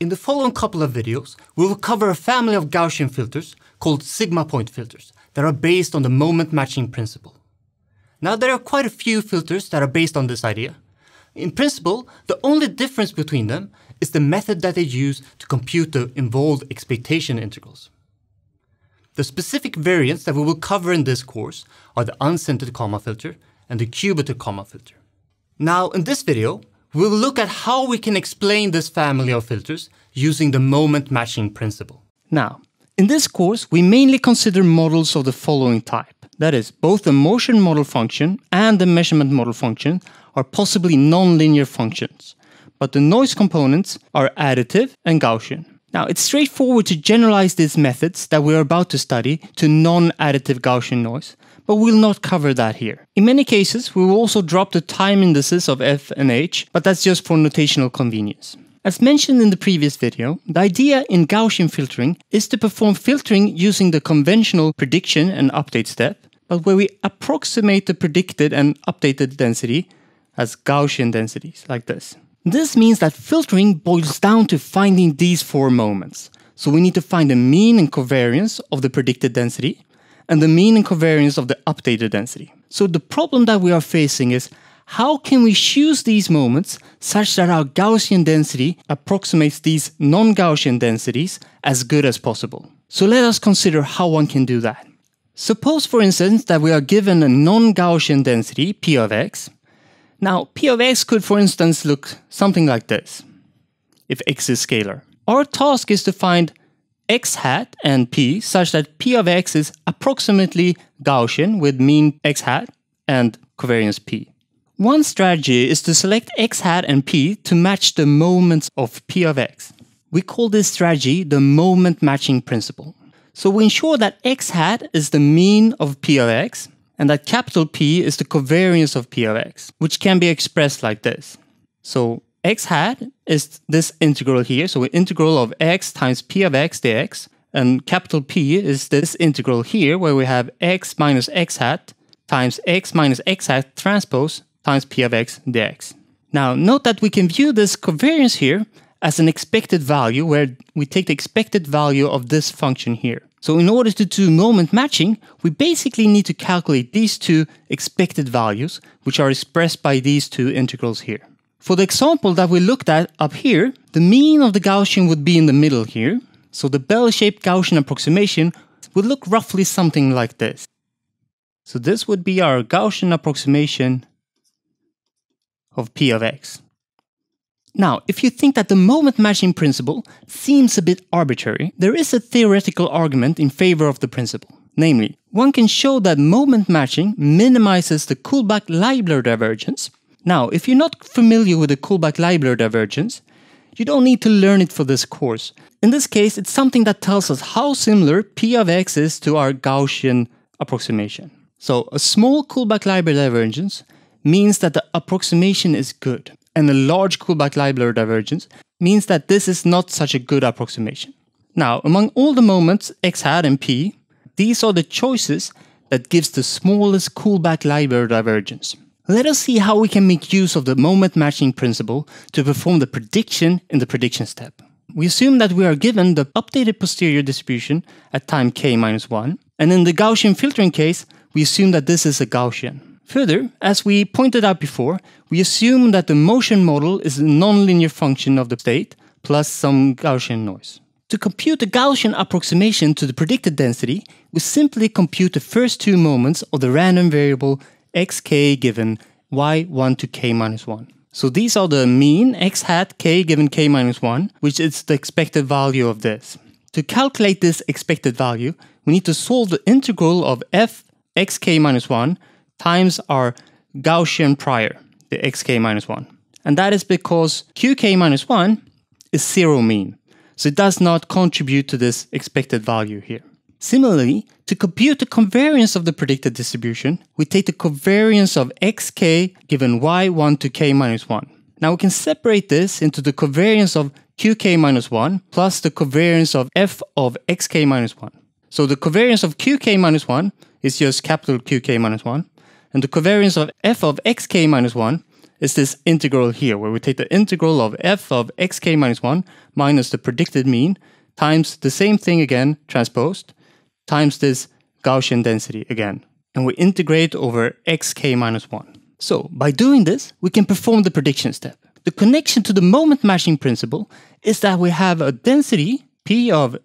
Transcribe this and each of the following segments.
In the following couple of videos, we will cover a family of Gaussian filters called sigma point filters that are based on the moment matching principle. Now there are quite a few filters that are based on this idea. In principle, the only difference between them is the method that they use to compute the involved expectation integrals. The specific variants that we will cover in this course are the unscented Kalman filter and the cubature Kalman filter. Now in this video, we will look at how we can explain this family of filters using the moment matching principle. Now, in this course, we mainly consider models of the following type. That is, both the motion model function and the measurement model function are possibly nonlinear functions, but the noise components are additive and Gaussian. Now, it's straightforward to generalize these methods that we're about to study to non-additive Gaussian noise, but we'll not cover that here. In many cases, we will also drop the time indices of f and h, but that's just for notational convenience. As mentioned in the previous video, the idea in Gaussian filtering is to perform filtering using the conventional prediction and update step, but where we approximate the predicted and updated density as Gaussian densities, like this. This means that filtering boils down to finding these four moments. So we need to find the mean and covariance of the predicted density and the mean and covariance of the updated density. So the problem that we are facing is how can we choose these moments such that our Gaussian density approximates these non-Gaussian densities as good as possible? So let us consider how one can do that. Suppose for instance that we are given a non-Gaussian density p of x now, p of x could, for instance, look something like this, if x is scalar. Our task is to find x hat and p such that p of x is approximately Gaussian with mean x hat and covariance p. One strategy is to select x hat and p to match the moments of p of x. We call this strategy the moment matching principle. So we ensure that x hat is the mean of p of x and that capital P is the covariance of P of x, which can be expressed like this. So x hat is this integral here, so integral of x times P of x dx, and capital P is this integral here, where we have x minus x hat times x minus x hat transpose times P of x dx. Now note that we can view this covariance here as an expected value, where we take the expected value of this function here. So in order to do moment matching, we basically need to calculate these two expected values, which are expressed by these two integrals here. For the example that we looked at up here, the mean of the Gaussian would be in the middle here. So the bell-shaped Gaussian approximation would look roughly something like this. So this would be our Gaussian approximation of p of x. Now, if you think that the moment matching principle seems a bit arbitrary, there is a theoretical argument in favor of the principle. Namely, one can show that moment matching minimizes the Kullback-Leibler divergence. Now, if you're not familiar with the Kullback-Leibler divergence, you don't need to learn it for this course. In this case, it's something that tells us how similar p of x is to our Gaussian approximation. So, a small Kullback-Leibler divergence means that the approximation is good and a large Kullback-Leibler divergence means that this is not such a good approximation. Now, among all the moments x hat and p, these are the choices that gives the smallest Kullback-Leibler divergence. Let us see how we can make use of the moment matching principle to perform the prediction in the prediction step. We assume that we are given the updated posterior distribution at time k minus 1, and in the Gaussian filtering case, we assume that this is a Gaussian. Further, as we pointed out before, we assume that the motion model is a nonlinear function of the state plus some Gaussian noise. To compute the Gaussian approximation to the predicted density, we simply compute the first two moments of the random variable xk given y1 to k minus 1. So these are the mean x hat k given k minus 1, which is the expected value of this. To calculate this expected value, we need to solve the integral of f xk minus 1 times our Gaussian prior, the xk minus 1. And that is because qk minus 1 is zero mean. So it does not contribute to this expected value here. Similarly, to compute the covariance of the predicted distribution, we take the covariance of xk given y1 to k minus 1. Now we can separate this into the covariance of qk minus 1 plus the covariance of f of xk minus 1. So the covariance of qk minus 1 is just capital Qk minus 1 and the covariance of f of xk minus 1 is this integral here, where we take the integral of f of xk minus 1 minus the predicted mean times the same thing again, transposed, times this Gaussian density again. And we integrate over xk minus 1. So by doing this, we can perform the prediction step. The connection to the moment matching principle is that we have a density p of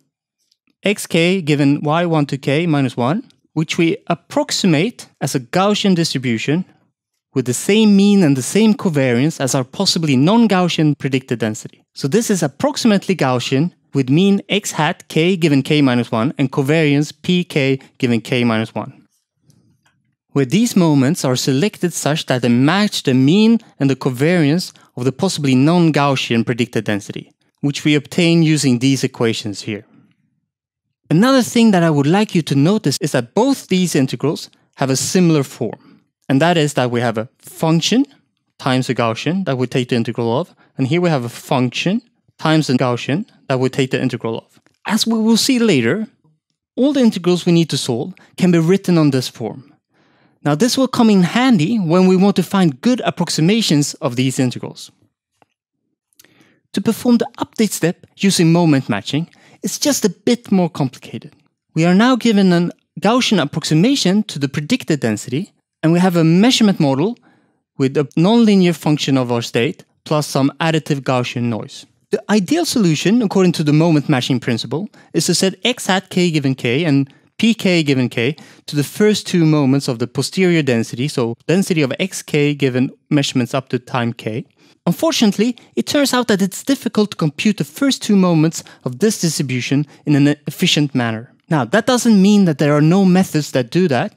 xk given y1 to k minus 1, which we approximate as a Gaussian distribution with the same mean and the same covariance as our possibly non-Gaussian predicted density. So this is approximately Gaussian with mean x hat k given k minus 1 and covariance pk given k minus 1 where these moments are selected such that they match the mean and the covariance of the possibly non-Gaussian predicted density, which we obtain using these equations here. Another thing that I would like you to notice is that both these integrals have a similar form, and that is that we have a function times a Gaussian that we take the integral of, and here we have a function times a Gaussian that we take the integral of. As we will see later, all the integrals we need to solve can be written on this form, now this will come in handy when we want to find good approximations of these integrals. To perform the update step using moment matching, it's just a bit more complicated. We are now given a Gaussian approximation to the predicted density, and we have a measurement model with a nonlinear function of our state plus some additive Gaussian noise. The ideal solution, according to the moment matching principle, is to set x hat k given k and pk given k to the first two moments of the posterior density, so density of xk given measurements up to time k. Unfortunately, it turns out that it's difficult to compute the first two moments of this distribution in an efficient manner. Now, that doesn't mean that there are no methods that do that,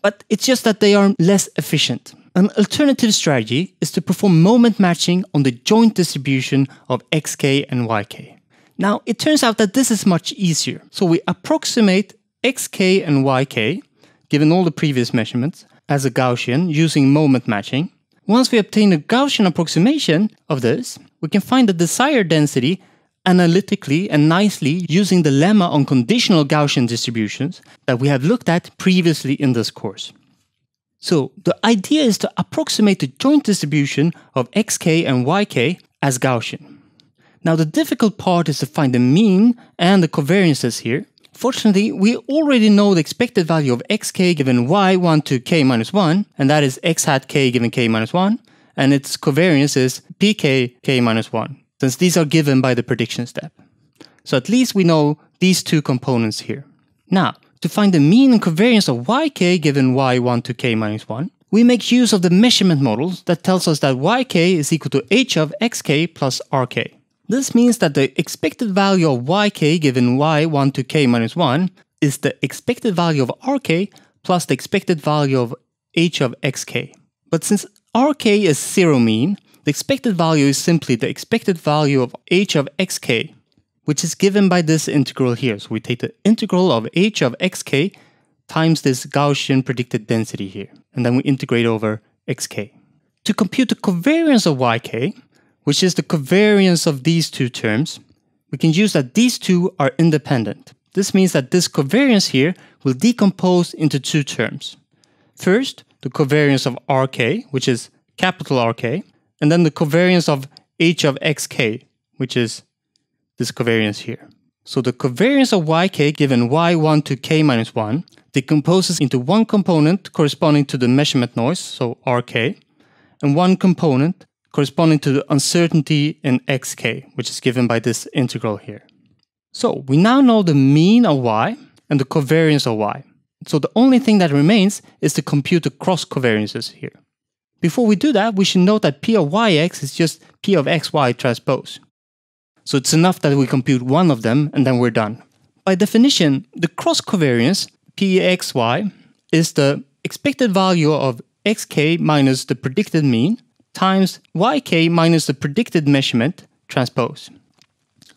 but it's just that they are less efficient. An alternative strategy is to perform moment matching on the joint distribution of xk and yk. Now, it turns out that this is much easier. So we approximate xk and yk, given all the previous measurements, as a Gaussian using moment matching. Once we obtain a Gaussian approximation of this, we can find the desired density analytically and nicely using the lemma on conditional Gaussian distributions that we have looked at previously in this course. So the idea is to approximate the joint distribution of xk and yk as Gaussian. Now the difficult part is to find the mean and the covariances here, Fortunately, we already know the expected value of xk given y1 to k minus 1, and that is x hat k given k minus 1, and its covariance is pk k minus 1, since these are given by the prediction step. So at least we know these two components here. Now, to find the mean and covariance of yk given y1 to k minus 1, we make use of the measurement model that tells us that yk is equal to h of xk plus rk. This means that the expected value of yk given y1 to k minus 1 is the expected value of rk plus the expected value of h of xk. But since rk is zero mean, the expected value is simply the expected value of h of xk, which is given by this integral here. So we take the integral of h of xk times this Gaussian predicted density here, and then we integrate over xk. To compute the covariance of yk, which is the covariance of these two terms, we can use that these two are independent. This means that this covariance here will decompose into two terms. First, the covariance of rk, which is capital RK, and then the covariance of h of xk, which is this covariance here. So the covariance of yk given y1 to k minus 1 decomposes into one component corresponding to the measurement noise, so rk, and one component corresponding to the uncertainty in xk, which is given by this integral here. So we now know the mean of y and the covariance of y. So the only thing that remains is to compute the cross covariances here. Before we do that, we should note that p of yx is just p of xy transpose. So it's enough that we compute one of them and then we're done. By definition, the cross covariance pxy is the expected value of xk minus the predicted mean times yk minus the predicted measurement transpose.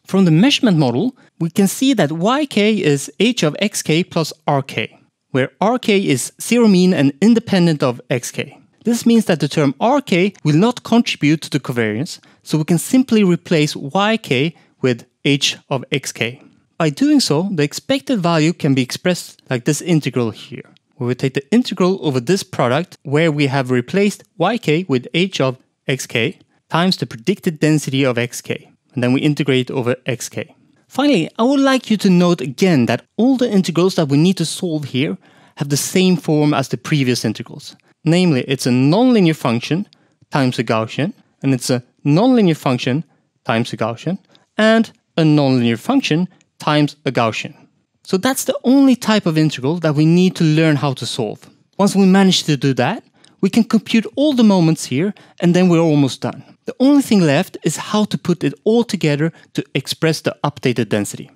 From the measurement model, we can see that yk is h of xk plus rk, where rk is zero mean and independent of xk. This means that the term rk will not contribute to the covariance, so we can simply replace yk with h of xk. By doing so, the expected value can be expressed like this integral here we will take the integral over this product where we have replaced yk with h of xk times the predicted density of xk, and then we integrate over xk. Finally, I would like you to note again that all the integrals that we need to solve here have the same form as the previous integrals. Namely, it's a nonlinear function times a Gaussian, and it's a nonlinear function times a Gaussian, and a nonlinear function times a Gaussian. So that's the only type of integral that we need to learn how to solve. Once we manage to do that, we can compute all the moments here and then we're almost done. The only thing left is how to put it all together to express the updated density.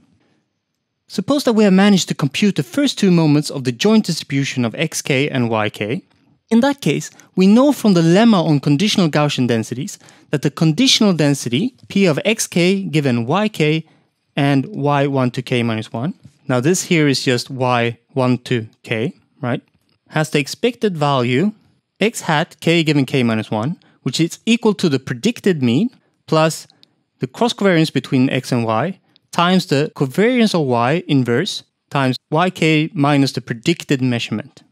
Suppose that we have managed to compute the first two moments of the joint distribution of xk and yk. In that case, we know from the lemma on conditional Gaussian densities that the conditional density p of xk given yk and y1 to k minus 1. Now this here is just y1 to k, right? Has the expected value x hat k given k minus 1 which is equal to the predicted mean plus the cross covariance between x and y times the covariance of y inverse times yk minus the predicted measurement.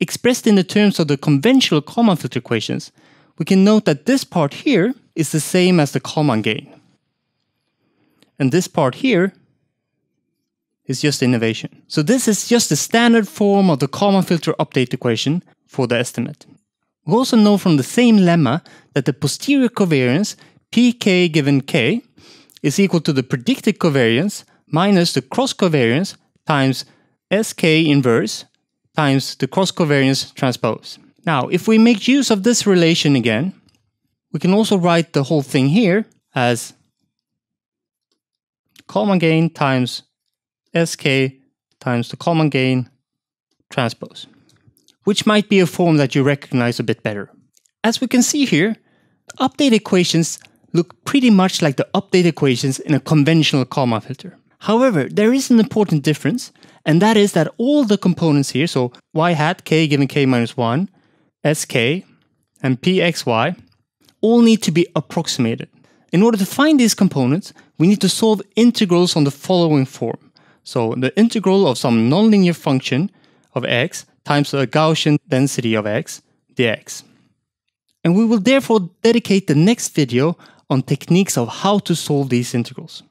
Expressed in the terms of the conventional Kalman filter equations, we can note that this part here is the same as the Kalman gain. And this part here is just innovation. So this is just the standard form of the Kalman filter update equation for the estimate. We also know from the same lemma that the posterior covariance pk given k is equal to the predicted covariance minus the cross covariance times sk inverse times the cross covariance transpose. Now, if we make use of this relation again, we can also write the whole thing here as Kalman gain times sk times the Kalman gain transpose which might be a form that you recognize a bit better. As we can see here, the update equations look pretty much like the update equations in a conventional Kalman filter. However, there is an important difference, and that is that all the components here, so y hat k given k minus 1, sk, and pxy, all need to be approximated. In order to find these components, we need to solve integrals on the following form. So the integral of some nonlinear function of x times the Gaussian density of x dx. And we will therefore dedicate the next video on techniques of how to solve these integrals.